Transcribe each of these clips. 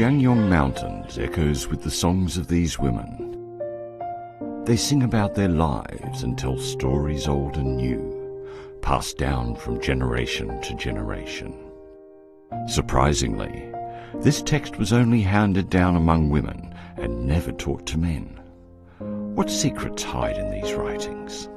Jiangyong Mountains echoes with the songs of these women. They sing about their lives and tell stories old and new, passed down from generation to generation. Surprisingly, this text was only handed down among women and never taught to men. What secrets hide in these writings?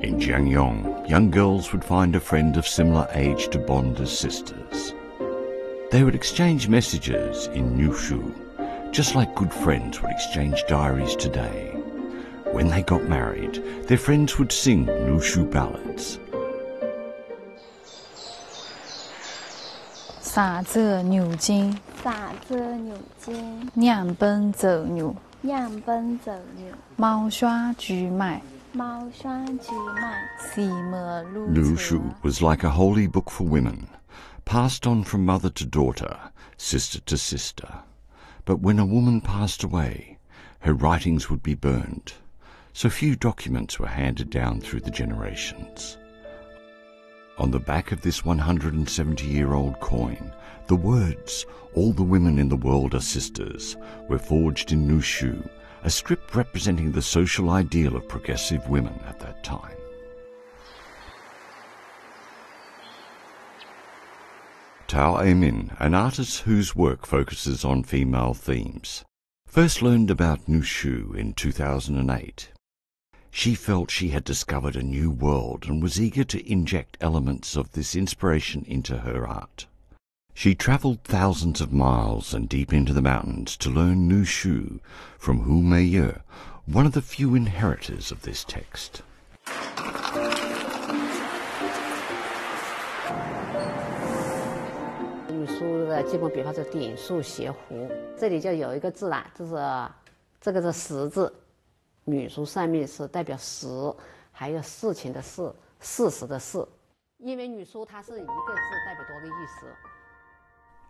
In Jiangyong, young girls would find a friend of similar age to bond as sisters. They would exchange messages in Nushu, just like good friends would exchange diaries today. When they got married, their friends would sing Nushu ballads. 撒这牛筋，撒遮牛筋，两奔走牛，样奔走牛，毛刷菊麦，猫刷菊麦。 Nushu was like a holy book for women, passed on from mother to daughter, sister to sister. But when a woman passed away, her writings would be burned, so few documents were handed down through the generations. On the back of this 170 year old coin, the words, All the women in the world are sisters, were forged in Nushu a script representing the social ideal of progressive women at that time. Tao Aimin, an artist whose work focuses on female themes, first learned about Nushu in 2008. She felt she had discovered a new world and was eager to inject elements of this inspiration into her art. She travelled thousands of miles and deep into the mountains to learn Nushu from Hu Meiye, one of the few inheritors of this text. 语书的基本笔画是点竖斜弧，这里就有一个字啦，就是这个是“时”字，女书上面是代表时，还有事情的“事”，事实的“事”。因为女书它是一个字代表多个意思。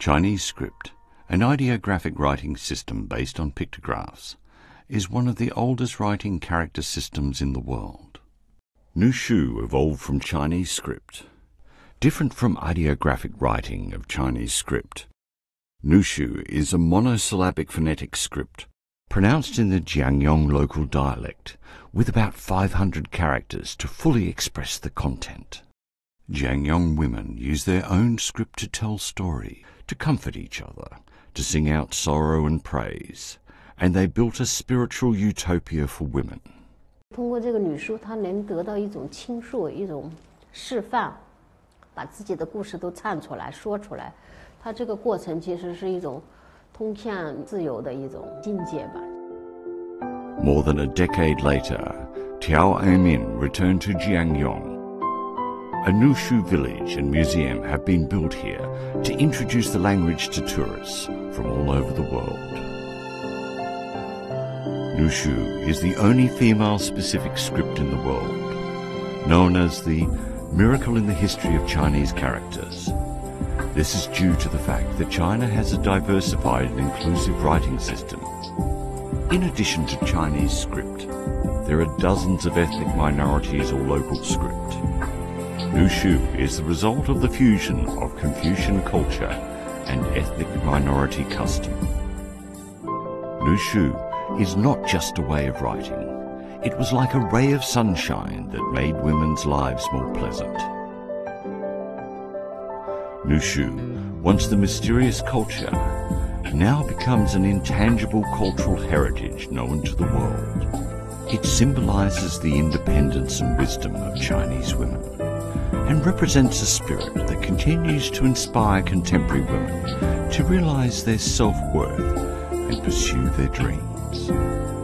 Chinese script, an ideographic writing system based on pictographs, is one of the oldest writing character systems in the world. Nushu evolved from Chinese script. Different from ideographic writing of Chinese script, Nushu is a monosyllabic phonetic script pronounced in the Jiangyong local dialect with about 500 characters to fully express the content. Jiangyong women use their own script to tell story, to comfort each other, to sing out sorrow and praise, and they built a spiritual utopia for women. More than a decade later, Tao Aimin returned to Jiangyong a Nushu village and museum have been built here to introduce the language to tourists from all over the world. Nushu is the only female specific script in the world, known as the miracle in the history of Chinese characters. This is due to the fact that China has a diversified and inclusive writing system. In addition to Chinese script, there are dozens of ethnic minorities or local script. Nushu is the result of the fusion of Confucian culture and ethnic minority custom. Nushu is not just a way of writing. It was like a ray of sunshine that made women's lives more pleasant. Nushu, once the mysterious culture, now becomes an intangible cultural heritage known to the world. It symbolizes the independence and wisdom of Chinese women and represents a spirit that continues to inspire contemporary women to realize their self-worth and pursue their dreams.